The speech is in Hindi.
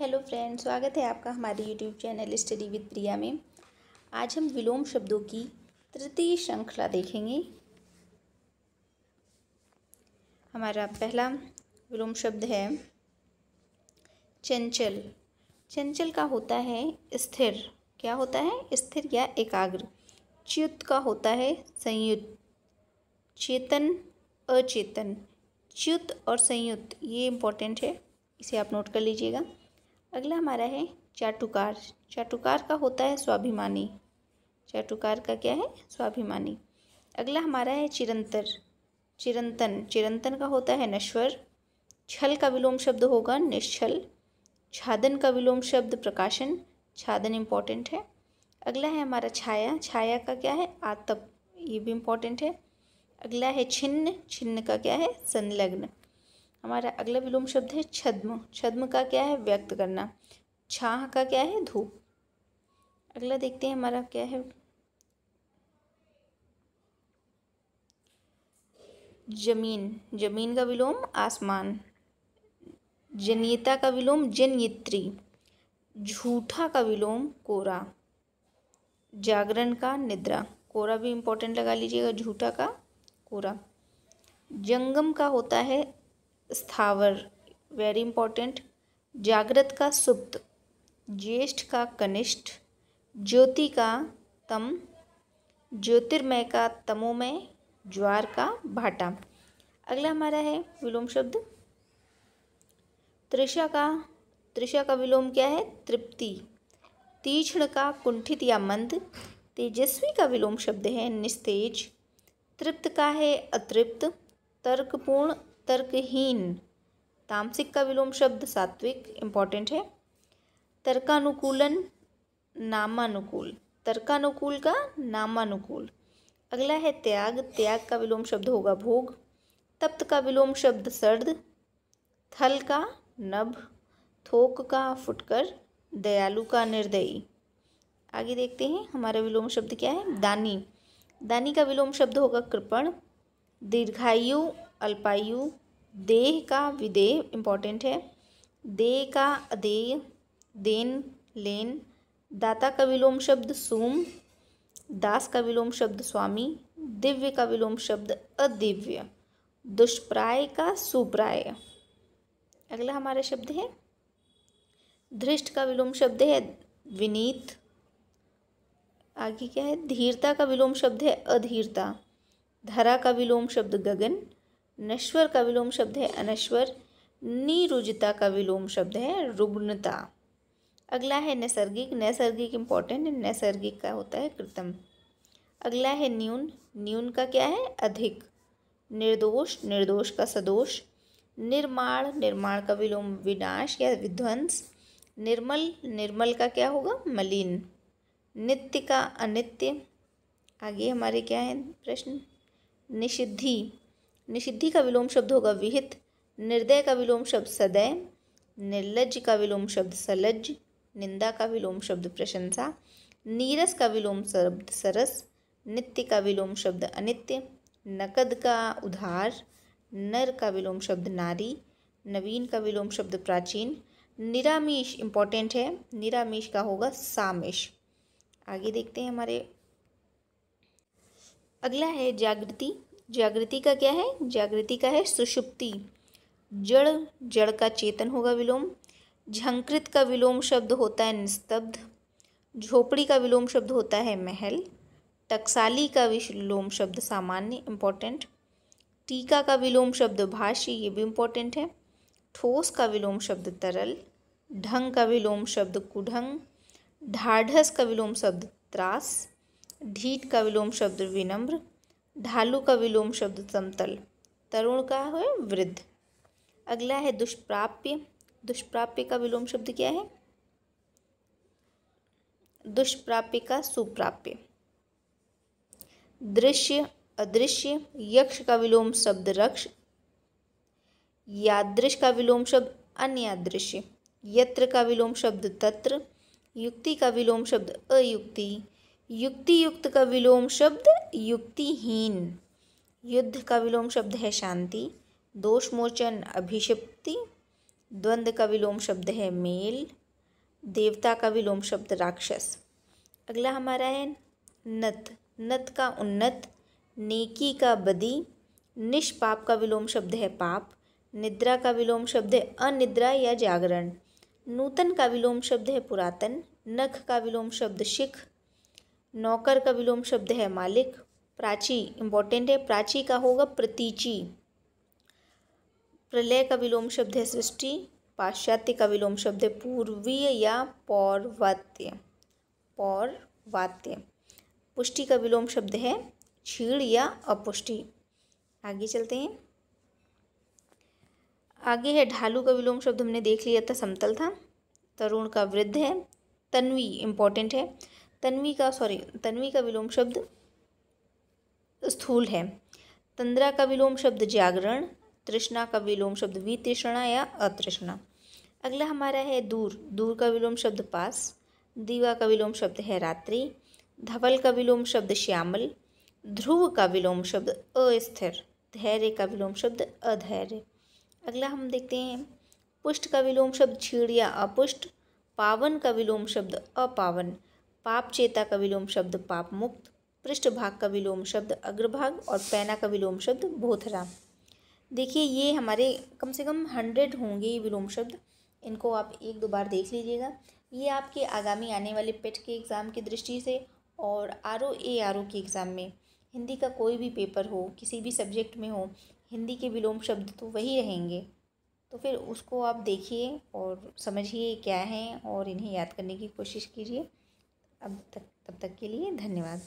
हेलो फ्रेंड स्वागत है आपका हमारे YouTube channel study with Priya में। आज हम विलोम शब्दों की तृतीय श्रृंखला देखेंगे। हमारा पहला विलोम शब्द है चंचल। चंचल का होता है स्थिर। क्या होता है? स्थिर या एकाग्र। च्युत का होता है संयुक्त चेतन, अचेतन। च्युत और संयुक्त ये इम्पोर्टेंट है। इसे आप नोट कर लीजिएगा। अगला हमारा है चाटुकार। चाटुकार का होता है स्वाभिमानी। चाटुकार का क्या है? स्वाभिमानी। अगला हमारा है चिरंतर। चिरंतन। चिरंतन का होता है नश्वर। छल का विलोम शब्द होगा निश्छल। छादन का विलोम शब्द प्रकाशन। छादन इंपॉर्टेंट है। अगला है हमारा छाया। छाया का क्या है? आतप। ये भी इंपॉर्टेंट है। अगला है छिन्न। छिन्न का क्या है? संलग्न। हमारा अगला विलोम शब्द है छद्म। छद्म का क्या है? व्यक्त करना। छाह का क्या है? धूप। अगला देखते हैं हमारा क्या है। ज़मीन। ज़मीन का विलोम आसमान। जनियता का विलोम जनयित्री झूठा का विलोम कोरा। जागरण का निद्रा। कोरा भी इम्पोर्टेंट लगा लीजिएगा, झूठा का कोरा। जंगम का होता है स्थावर वेरी इंपॉर्टेंट जागृत का सुप्त, ज्येष्ठ का कनिष्ठ, ज्योति का तम, ज्योतिर्मय का तमोमय, ज्वार का भाटा। अगला हमारा है विलोम शब्द। त्रिषा का त्रिषा का विलोम क्या है? तृप्ति। तीक्ष्ण का कुंठित या मंद, तेजस्वी का विलोम शब्द है निस्तेज। तृप्त का है अतृप्त, तर्कपूर्ण तर्कहीन। तामसिक का विलोम शब्द सात्विक इंपॉर्टेंट है। तर्कानुकूलन, नामानुकूल। तर्कानुकूल का नामानुकूल। अगला है त्याग। त्याग का विलोम शब्द होगा भोग। तप्त का विलोम शब्द सर्द। थल का नभ। थोक का फुटकर। दयालु का निर्दयी। आगे देखते हैं, हमारा विलोम शब्द क्या है? दानी। दानी का विलोम शब्द होगा कृपण। दीर्घायु अल्पायु, देह का विदेह इंपॉर्टेंट है। देह का अदेय देन, लेन, दाता का विलोम शब्द सूम, दास का विलोम शब्द स्वामी, दिव्य का विलोम शब्द अदिव्य, दुष्प्राय का सुप्राय। अगला हमारा शब्द है। धृष्ट का विलोम शब्द है विनीत, आगे क्या है? धीरता का विलोम शब्द है अधीरता, धरा का विलोम शब्द गगन नश्वर का विलोम शब्द है अनश्वर, निरुजता का विलोम शब्द है रुग्णता। अगला है नैसर्गिक नैसर्गिक इम्पोर्टेंट नैसर्गिक का होता है कृतम अगला है न्यून न्यून का क्या है? अधिक। निर्दोष निर्दोष का सदोष। निर्माण निर्माण का विलोम विनाश या विध्वंस। निर्मल निर्मल का क्या होगा? मलिन। नित्य का अनित्य। आगे हमारे क्या है प्रश्न? निषिद्धि। निषिद्धि का विलोम शब्द होगा विहित, निर्दय का विलोम शब्द सदय, निर्लज का विलोम शब्द सलज, निंदा का विलोम शब्द प्रशंसा, नीरस का विलोम शब्द सरस, नित्य का विलोम शब्द अनित्य, नकद का उधार, नर का विलोम शब्द नारी, नवीन का विलोम शब्द प्राचीन निरामीश इंपॉर्टेंट है निरामीश का होगा सामिश आगे देखते हैं हमारे। अगला है जागृति जागृति का क्या है? जागृति का है सुषुप्ति। जड़ जड़ का चेतन होगा विलोम। झंकृत का विलोम शब्द होता है निस्तब्ध। झोपड़ी का विलोम शब्द होता है महल। टकसाली का विलोम शब्द सामान्य इम्पोर्टेंट टीका का विलोम शब्द भाष्य, ये भी इम्पोर्टेंट है। ठोस का विलोम शब्द तरल। ढंग का विलोम शब्द कुढंग। ढाढ़स का विलोम शब्द त्रास। ढीठ का विलोम शब्द विनम्र। ढालू का विलोम शब्द समतल। तरुण का है वृद्ध। अगला है दुष्प्राप्य। दुष्प्राप्य का विलोम शब्द क्या है? दुष्प्राप्य का सुप्राप्य। दृश्य, अदृश्य, यक्ष का विलोम शब्द रक्ष। यादृश का विलोम शब्द अन्यादृश्य। यत्र का विलोम शब्द तत्र। युक्ति का विलोम शब्द अयुक्ति। युक्ति युक्त का विलोम शब्द युक्तिहीन। युद्ध का विलोम शब्द है शांति, दोष मोचन अभिषिप्ति द्वंद्व का विलोम शब्द है मेल, देवता का विलोम शब्द राक्षस। अगला हमारा है नत। नत का उन्नत, नेकी का बदी, निष्पाप का विलोम शब्द है पाप, निद्रा का विलोम शब्द है अनिद्रा या जागरण। नूतन का विलोम शब्द है पुरातन, नख का विलोम शब्द शिख नौकर का विलोम शब्द है मालिक। प्राची इंपॉर्टेंट है। प्राची का होगा प्रतीची। प्रलय का विलोम शब्द है सृष्टि। पाश्चात्य का विलोम शब्द है पूर्वीय या पौर्वात्य। पौर्वात्य। पुष्टि का विलोम शब्द है छीड़ या अपुष्टि। आगे चलते हैं। आगे है ढालू का विलोम शब्द, हमने देख लिया था, समतल था। तरुण का वृद्ध है। तन्वी इम्पोर्टेंट है। तन्वी का सॉरी तन्वी का विलोम शब्द स्थूल है तंद्रा का विलोम शब्द जागरण तृष्णा का विलोम शब्द वितृष्णा या अतृष्णा अगला हमारा है दूर दूर का विलोम शब्द पास दीवा का विलोम शब्द है रात्रि धवल का विलोम शब्द श्यामल ध्रुव का विलोम शब्द अस्थिर धैर्य का विलोम शब्द अधैर्य अगला हम देखते हैं पुष्ट का विलोम शब्द छीड़ या अपुष्ट पावन का विलोम शब्द अपावन पाप चेता का विलोम शब्द पाप मुक्त पृष्ठभाग का विलोम शब्द अग्रभाग और पैना का विलोम शब्द बोथरा देखिए, ये हमारे कम से कम हंड्रेड होंगे ये विलोम शब्द। इनको आप एक दो बार देख लीजिएगा। ये आपके आगामी आने वाले पेट के एग्ज़ाम की दृष्टि से और R O A R O के एग्ज़ाम में। हिंदी का कोई भी पेपर हो, किसी भी सब्जेक्ट में हो, हिंदी के विलोम शब्द तो वही रहेंगे। तो फिर उसको आप देखिए और समझिए क्या हैं और इन्हें याद करने की कोशिश कीजिए। अब तक तब तक के लिए धन्यवाद।